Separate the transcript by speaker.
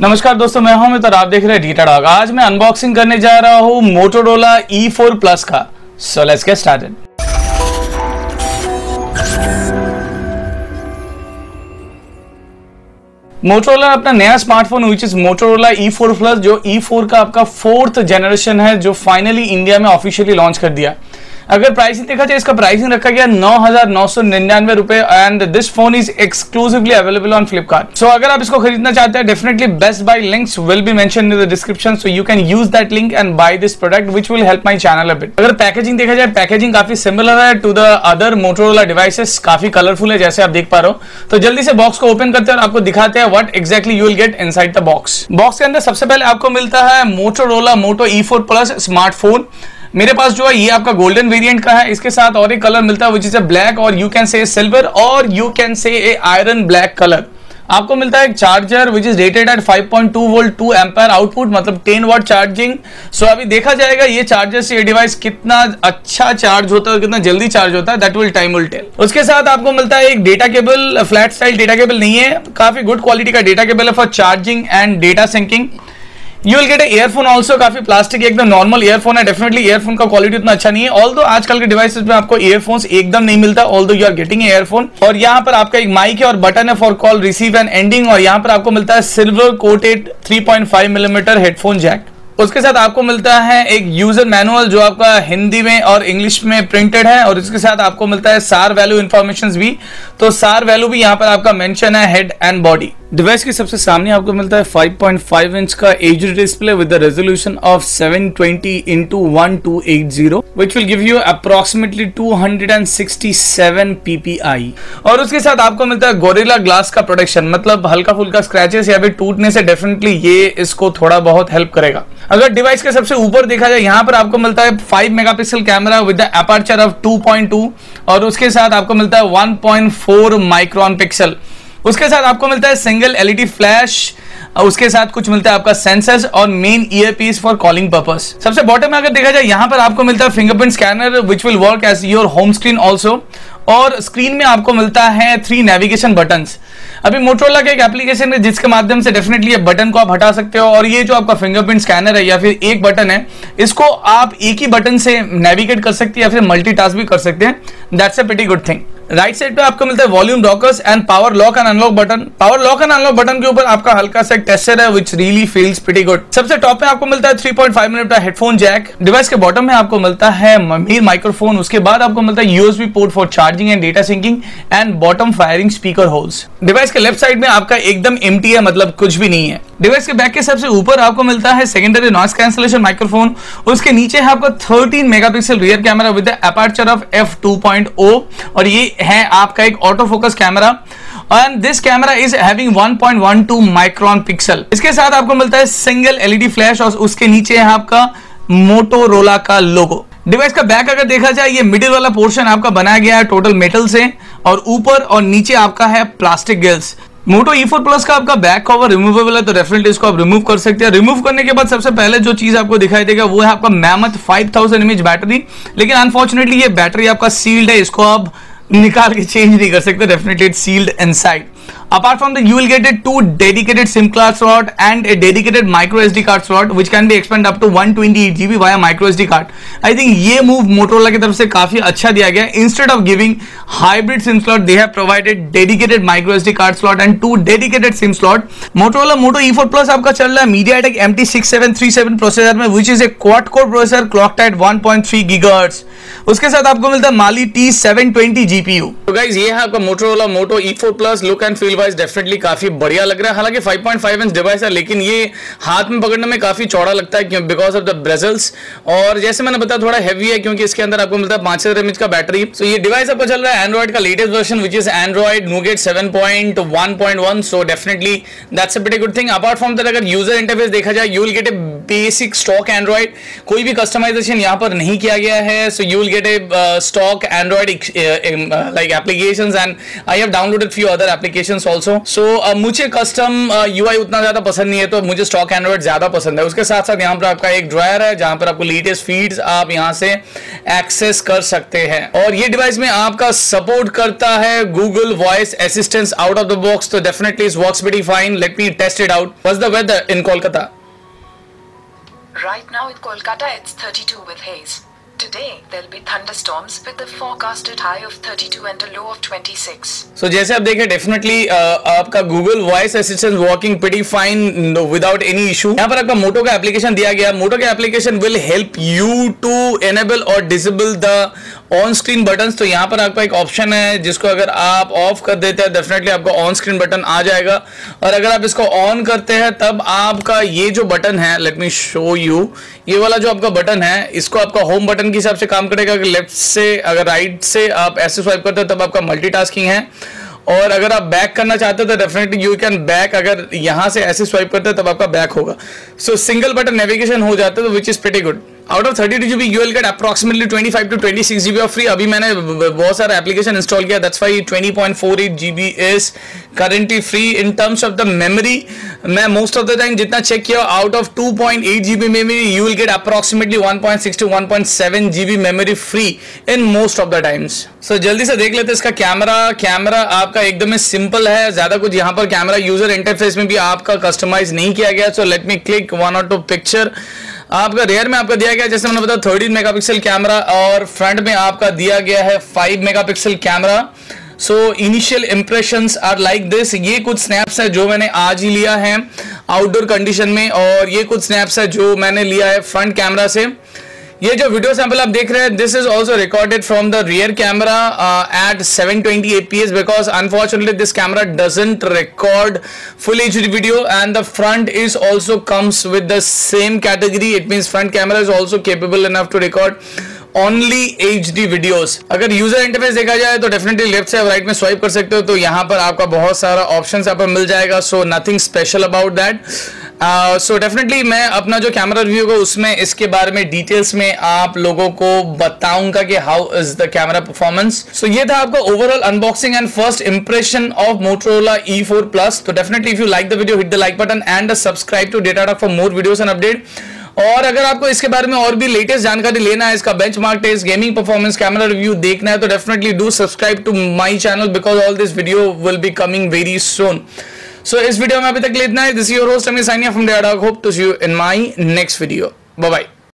Speaker 1: नमस्कार दोस्तों, मैं हूँ अमित और आप देख रहे हैं डीटा डॉग आज मैं अनबॉक्सिंग करने जा रहा हूँ मोटोरोला E4 प्लस का। So let's get started Motorola अपना नया smartphone which is Motorola E4 plus जो E4 का आपका फोर्थ जनरेशन है, जो फाइनली इंडिया में ऑफिशियली लॉन्च कर दिया। अगर प्राइसिंग देखा जाए, इसका प्राइसिंग रखा गया नौ हज़ार नौ सौ निन्यानवे रुपए and this phone is exclusively available on Flipkart so अगर आप इसको खरीदना चाहते हैं definitely best buy links will be mention in the description so you can use that link and buy this product which will help my channel a bit अगर packaging देखा जाए packaging काफ़ी सिमिलर है to the other Motorola devices काफ़ी colourful है, जैसे आप देख पा रहे हो। तो जल्दी से बॉक्स को ओपन करते हैं और आपको दिखाते हैं what exactly you will get inside the box box के अंदर सबसे पहले आपको मिलता है Motorola Moto E four plus smartphone मेरे पास जो है, ये आपका गोल्डन वेरिएंट का है। इसके साथ और एक कलर मिलता है विच इज़ ब्लैक और यू कैन से सिल्वर और you can say a iron black colour आपको मिलता है एक charger which is rated at 5.2 volt 2 ampere output मतलब 10 वाट चार्जिंग सो अभी देखा जाएगा ये चार्जर से ये डिवाइस कितना अच्छा चार्ज होता है कितना जल्दी चार्ज होता है that will time will tell उसके साथ आपको मिलता है एक data cable flat style data cable नहीं है, काफ़ी गुड क्वालिटी का डेटा केबल है for charging and data syncing you will get earphone also काफ़ी प्लास्टिक एकदम नॉर्मल ईयरफोन है डेफिनेटली ईयरफोन का क्वालिटी उतना अच्छा नहीं है। ऑल आजकल के डिवाइसेस में आपको ईयरफोन्स एकदम नहीं मिलता all you are getting earphone और यहाँ पर आपका एक माइक है और बटन है for call receive and ending और यहाँ पर आपको मिलता है silver coated 3.5 millimetre headphone jack उसके साथ आपको मिलता है एक यूज़र मैनुअल जो आपका हिंदी में और इंग्लिश में प्रिंटेड है, और इसके साथ आपको मिलता है सार वैल्यू इन्फॉर्मेशन भी। तो सार वैल्यू भी यहाँ पर आपका मेंशन है हेड एंड बॉडी डिवाइस के सबसे सामने आपको मिलता है 5.5 इंच का H display with the resolution of 720 twenty into one two eight zero which will give you approximately 267 ppi और उसके साथ आपको मिलता है गोरिल्ला ग्लास का प्रोटेक्शन मतलब हल्का फुल्का स्क्रैचेस या फिर टूटने से डेफिनेटली ये इसको थोड़ा बहुत हेल्प करेगा। अगर डिवाइस के सबसे ऊपर देखा जाए, यहाँ पर आपको मिलता है 5 megapixel camera with the aperture of 2.2 और उसके साथ आपको मिलता है 1.4 माइक्रोन पिक्सल उसके साथ आपको मिलता है सिंगल एलईडी फ्लैश उसके साथ कुछ मिलता है आपका सेंसर्स और main ear piece for calling purpose सबसे बॉटम में अगर देखा जाए, यहाँ पर आपको मिलता है fingerprint scanner which will work as your home screen also और स्क्रीन में आपको मिलता है थ्री नेविगेशन बटन अभी मोटरोला का एक एप्लीकेशन है, जिसके माध्यम से डेफिनेटली ये बटन को आप हटा सकते हो, और ये जो आपका फिंगरप्रिंट स्कैनर है, या फिर एक बटन है, इसको आप एक ही बटन से नेविगेट कर सकते हैं, या फिर मल्टीटास्क भी कर सकते हैं. That's a pretty good thing right side पे आपको मिलता है volume rockers and power lock and unlock button power lock and unlock button के ऊपर आपका हल्का सा टेस्टर है which really feels pretty good सबसे टॉप में आपको मिलता है 3.5 मिनट का हेडफोन जैक डिवाइस के बॉटम में आपको मिलता है मीर माइक्रोफोन उसके बाद आपको मिलता है USB port for charging and data syncing and bottom firing speaker holes device के लेफ़्ट साइड में आपका एकदम एम है मतलब कुछ भी नहीं है। डिवाइस के बैक के सबसे ऊपर आपको मिलता है सेकेंडरी नॉइस कैंसिलेशन माइक्रोफोन उसके नीचे है आपका 13 megapixel rear camera with aperture of F 2.0 और ये है आपका एक auto focus camera and this camera is having 1.12 micron pixel इसके साथ आपको मिलता है सिंगल एलईडी फ्लैश और उसके नीचे है आपका मोटोरोला का लोगो डिवाइस का बैक अगर देखा जाए, ये मिडिल वाला पोर्शन आपका बनाया गया है टोटल मेटल से और ऊपर और नीचे आपका है plastic grills Moto E four plus का आपका बैक कवर रिमूवेबल है तो डेफिनेटली इसको आप रिमूव कर सकते हैं। रिमूव करने के बाद सबसे पहले जो चीज़ आपको दिखाई देगा, वो है आपका मैमथ 5000 इमेज बैटरी लेकिन अनफॉर्चुनेटली ये बैटरी आपका सील्ड है, इसको आप निकाल के चेंज नहीं कर सकते definitely it sealed inside Apart from that, you will get a two dedicated SIM card slot and a dedicated micro SD card slot, which can be expanded up to 128 GB via micro SD card. I think ये move Motorola की तरफ़ से काफ़ी अच्छा दिया गया Instead of giving hybrid SIM slot, they have provided dedicated micro SD card slot and two dedicated SIM slot. Motorola Moto E4 Plus आपका चल रहा है MediaTek MT6737 प्रोसेसर में, which is a quad core processor clocked at 1.3 GHz. उसके साथ आपको मिलता है माली T720 GPU. तो guys ये है आपका Motorola Moto E4 Plus look and feel device definitely काफ़ी बढ़िया लग रहा है। हालाँकि 5.5 इंच डिवाइस है, लेकिन ये हाथ में पकड़ने में काफ़ी चौड़ा लगता है, क्यों? बिकॉज़ ऑफ़ द ब्रेजल्स और जैसे मैंने बताया, थोड़ा हैवी है, क्योंकि इसके अंदर आपको मिलता है पाँच हज़ार का बैटरी तो ये डिवाइस आपको चल रहा है एंड्रॉइड का latest version which is Android Nougat seven point one point one so definitely that's a good thing apart from that अगर यूज़र इंटरफेस देखा जाए you will get a basic stock Android कोई भी कस्टमाइजेशन यहाँ पर नहीं किया गया है so you will get a stock Android like application and I have downloaded few other application also so मुझे कस्टम यू uh, उतना ज़्यादा पसंद नहीं है तो मुझे स्टॉक एंड्रॉइड ज़्यादा पसंद है। उसके साथ साथ यहाँ पर आपका एक ड्रायर है जहाँ पर आपको लेटेस्ट फीड्स आप यहाँ से एक्सेस कर सकते हैं। और ये डिवाइस में आपका सपोर्ट करता है Google voice assistance out of the box तो definitely is works very fine let me test it out was the weather in Kolkata
Speaker 2: Right now in Kolkata it's 32 with haze. Today, there'll be thunderstorms with a forecasted high of 32 and a low of 26.
Speaker 1: So जैसे आप देखें definitely uh, आपका Google Voice Assistant working pretty fine without any issue. यहाँ पर आपका मोटो का application दिया गया मोटो का application will help you to enable or disable the on screen button तो यहाँ पर आपका एक ऑप्शन है, जिसको अगर आप ऑफ़ कर देते हैं डेफिनेटली आपको ऑन स्क्रीन बटन आ जाएगा। और अगर आप इसको ऑन करते हैं, तब आपका ये जो बटन है लेट मी शो यू ये वाला जो आपका बटन है, इसको आपका होम बटन के हिसाब से काम करेगा। अगर लेफ़्ट से, अगर राइट से आप ऐसे स्वाइप करते हो, तब आपका मल्टीटास्किंग है। और अगर आप बैक करना चाहते हो तो डेफिनेटली यू कैन बैक अगर यहाँ से ऐसे स्वाइप करते हो, तब आपका बैक होगा। सो सिंगल बटन नेविगेशन हो जाता है तो which is pretty good out of thirty two GB you will get approximately twenty five to twenty six GB of free अभी मैंने बहुत सारा एप्लीकेशन इंस्टॉल किया that's why twenty point four eight GB is currently free in terms of the memory मैं most of the time जितना check किया out of two point eight GB memory you will get approximately one point six two one point seven GB memory free in most of the times so जल्दी से देख लेते हैं इसका camera camera आपका एकदम सिंपल है। ज़्यादा कुछ यहाँ पर कैमरा यूज़र इंटरफेस में भी आपका कस्टमाइज नहीं किया गया। So let me click one और टू पिक्चर आपका रेयर में आपका दिया गया, जैसे मैंने बताया थर्टीन मेगापिक्सल कैमरा और फ्रंट में आपका दिया गया है five megapixel camera so initial impression are like this ये कुछ स्नैप्स है जो मैंने आज ही लिया है आउटडोर कंडीशन में और ये कुछ स्नैप्स है जो मैंने लिया है फ्रंट कैमरा से. ये जो वीडियो सैंपल आप देख रहे हैं this is also recorded from the rear camera at 720 FPS because unfortunately this camera doesn't record full HD video and the front is also comes with the same category it mean front camera is also capable enough to record only H D videos अगर user interface देखा जाए तो definitely left से right में swipe कर सकते हो तो यहाँ पर आपका बहुत सारा ऑप्शन यहाँ पर मिल जाएगा so nothing special about that so uh, definitely so मैं अपना जो कैमरा रिव्यू होगा उसमें इसके बारे में डिटेल्स में आप लोगों को बताऊँगा कि how is the camera performance so ये था आपका overall unboxing and first impression of Motorola E four plus तो definitely if you like the video hit the like button and subscribe to data for more videos and update और अगर आपको इसके बारे में और भी लेटेस्ट जानकारी लेना है इसका benchmark test gaming performance camera review देखना है तो definitely do subscribe to my channel because all this video will be coming very soon so इस वीडियो में अभी तक लेना है। दिस योर होस्ट अमी साइनिया from the hope to see you in my next video bye bye